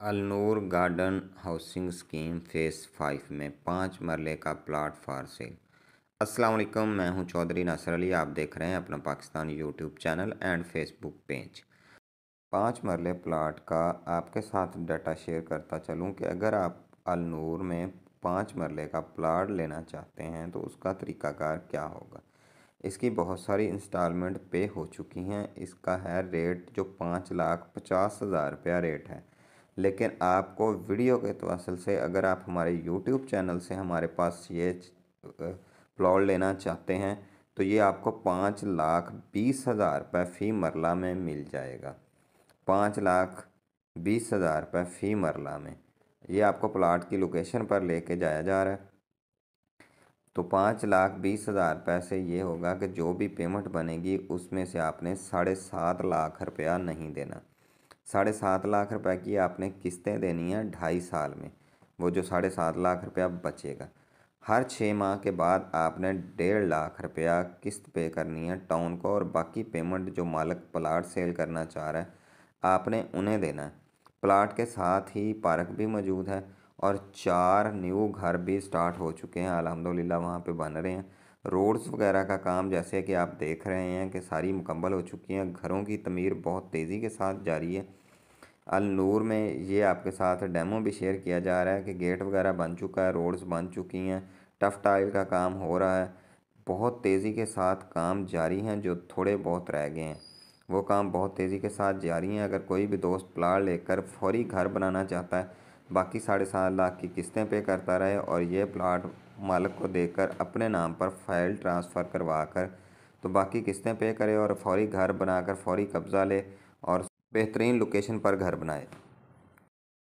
Alnoor garden housing scheme phase five में पाँच मरले का प्लाट फॉर सेल। अस्सलाम वालेकुम, मैं हूँ चौधरी नासर अली। आप देख रहे हैं अपना Pakistan YouTube channel and Facebook page. पाँच मरले प्लाट का आपके साथ डाटा शेयर करता चलूँ कि अगर आप अलनूर में पाँच मरले का प्लाट लेना चाहते हैं तो उसका तरीक़ाकार क्या होगा? इसकी बहुत सारी इंस्टॉलमेंट पे हो चुकी हैं। इसका है रेट जो पाँच लाख पचास हज़ार रुपया रेट है। लेकिन आपको वीडियो के तवसल से अगर आप हमारे यूट्यूब चैनल से हमारे पास ये प्लॉट लेना चाहते हैं तो ये आपको पाँच लाख बीस हज़ार रुपये फ़ी मरला में मिल जाएगा। पाँच लाख बीस हज़ार रुपये फ़ी मरला में। ये आपको प्लाट की लोकेशन पर लेके जाया जा रहा है। तो पाँच लाख बीस हज़ार रुपये से ये होगा कि जो भी पेमेंट बनेगी, उसमें से आपने साढ़े सात लाख रुपया नहीं देना। साढ़े सात लाख रुपए की आपने किस्तें देनी है ढाई साल में। वो जो साढ़े सात लाख रुपया बचेगा। हर छः माह के बाद आपने डेढ़ लाख रुपया किस्त पे करनी है टाउन को और बाकी पेमेंट जो मालिक प्लाट सेल करना चाह रहा है, आपने उन्हें देना है। प्लाट के साथ ही पार्क भी मौजूद है और चार न्यू घर भी स्टार्ट हो चुके हैं अलहमदिल्ला वहाँ पे बन रहे हैं। रोड्स वगैरह का काम जैसे कि आप देख रहे हैं कि सारी मुकम्मल हो चुकी हैं, घरों की तमीर बहुत तेज़ी के साथ जारी है। अल नूर में ये आपके साथ डेमो भी शेयर किया जा रहा है कि गेट वगैरह बन चुका है, रोड्स बन चुकी हैं, टफ टाइल का काम हो रहा है। बहुत तेज़ी के साथ काम जारी हैं जो थोड़े बहुत रह गए हैं। वो काम बहुत तेज़ी के साथ जारी हैं। अगर कोई भी दोस्त प्लाट लेकर फौरी घर बनाना चाहता है, बाकी साढ़े सात लाख की किस्तें पे करता रहे और ये प्लाट मालिक को देकर अपने नाम पर फ़ाइल ट्रांसफ़र करवा कर तो बाकी किस्तें पे करे और फौरी घर बनाकर फौरी कब्ज़ा ले और बेहतरीन लोकेशन पर घर बनाए।